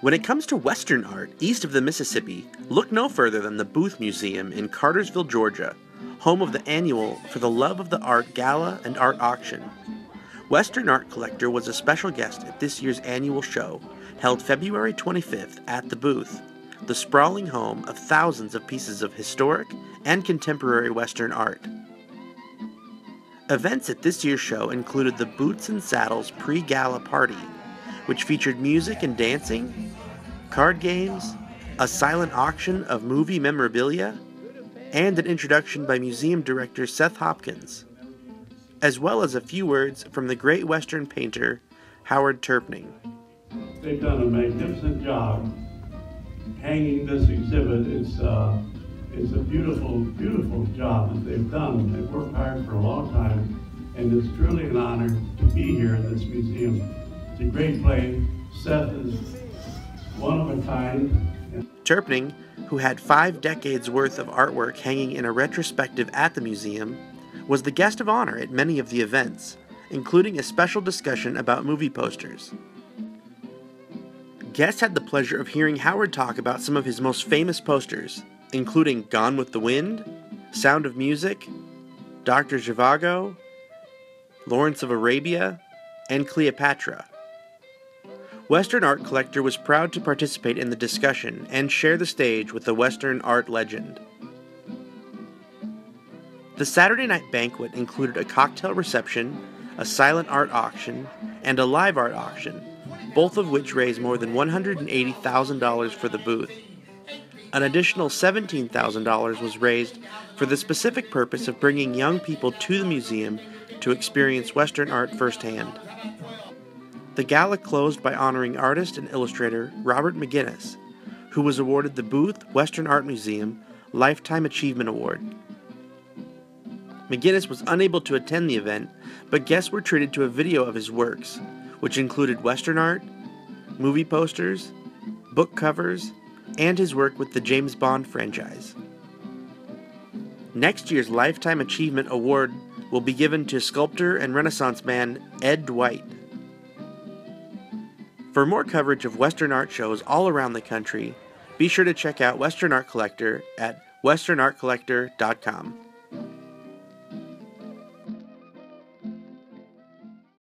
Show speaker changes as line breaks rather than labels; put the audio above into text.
When it comes to Western art east of the Mississippi, look no further than the Booth Museum in Cartersville, Georgia, home of the annual For the Love of the Art Gala and Art Auction. Western Art Collector was a special guest at this year's annual show, held February 25th at the Booth, the sprawling home of thousands of pieces of historic and contemporary Western art. Events at this year's show included the Boots and Saddles pre gala party, which featured music and dancing, card games, a silent auction of movie memorabilia, and an introduction by museum director Seth Hopkins, as well as a few words from the great Western painter Howard Terpning.
They've done a magnificent job hanging this exhibit. It's uh, it's a beautiful, beautiful job that they've done. They've worked hard for a long time, and it's truly an honor to be here in this museum. A great place. Seth is one of a kind.
Terpning, who had five decades worth of artwork hanging in a retrospective at the museum, was the guest of honor at many of the events, including a special discussion about movie posters. Guests had the pleasure of hearing Howard talk about some of his most famous posters, including Gone with the Wind, Sound of Music, Dr. Zhivago, Lawrence of Arabia, and Cleopatra. Western Art Collector was proud to participate in the discussion and share the stage with the Western art legend. The Saturday night banquet included a cocktail reception, a silent art auction, and a live art auction, both of which raised more than $180,000 for the booth. An additional $17,000 was raised for the specific purpose of bringing young people to the museum to experience Western art firsthand. The gala closed by honoring artist and illustrator Robert McGinnis, who was awarded the Booth Western Art Museum Lifetime Achievement Award. McGinnis was unable to attend the event, but guests were treated to a video of his works, which included Western art, movie posters, book covers, and his work with the James Bond franchise. Next year's Lifetime Achievement Award will be given to sculptor and Renaissance man Ed Dwight. For more coverage of Western art shows all around the country, be sure to check out Western Art Collector at westernartcollector.com.